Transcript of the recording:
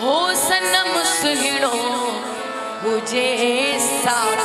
हो सनम सुहिणो मुझे साथ